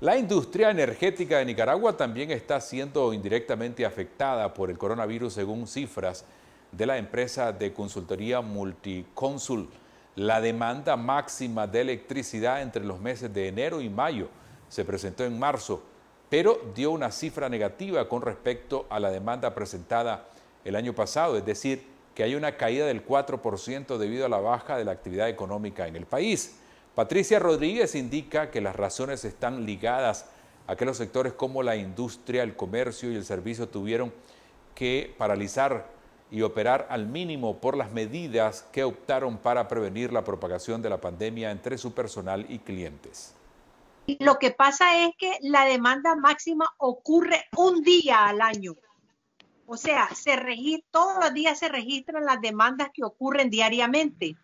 La industria energética de Nicaragua también está siendo indirectamente afectada por el coronavirus según cifras de la empresa de consultoría Multiconsul. La demanda máxima de electricidad entre los meses de enero y mayo se presentó en marzo, pero dio una cifra negativa con respecto a la demanda presentada el año pasado, es decir, que hay una caída del 4% debido a la baja de la actividad económica en el país. Patricia Rodríguez indica que las razones están ligadas a que los sectores como la industria, el comercio y el servicio tuvieron que paralizar y operar al mínimo por las medidas que optaron para prevenir la propagación de la pandemia entre su personal y clientes. Lo que pasa es que la demanda máxima ocurre un día al año. O sea, se todos los días se registran las demandas que ocurren diariamente.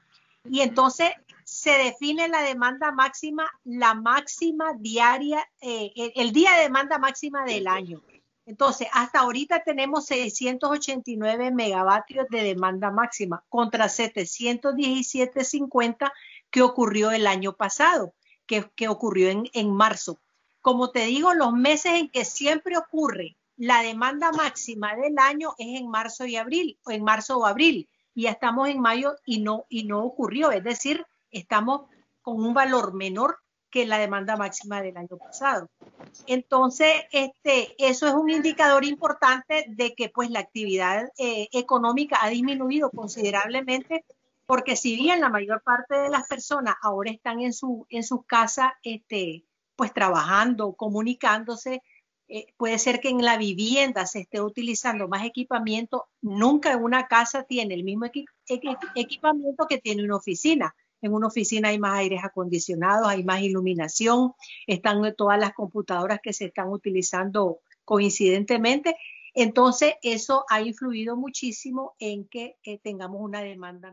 Y entonces se define la demanda máxima, la máxima diaria, eh, el, día de demanda máxima del año. Entonces, hasta ahorita tenemos 689 megavatios de demanda máxima contra 717.50 que ocurrió el año pasado, que, que ocurrió en, en marzo. Como te digo, los meses en que siempre ocurre la demanda máxima del año es en marzo y abril, o en marzo o abril, y ya estamos en mayo y no, y no ocurrió. Es decir, estamos con un valor menor que la demanda máxima del año pasado. Entonces, este, eso es un indicador importante de que pues la actividad eh, económica ha disminuido considerablemente, porque si bien la mayor parte de las personas ahora están en, su, en sus casas, este, pues trabajando, comunicándose, eh, puede ser que en la vivienda se esté utilizando más equipamiento. Nunca una casa tiene el mismo equipamiento que tiene una oficina. En una oficina hay más aires acondicionados, hay más iluminación, están todas las computadoras que se están utilizando coincidentemente. Entonces, eso ha influido muchísimo en que tengamos una demanda.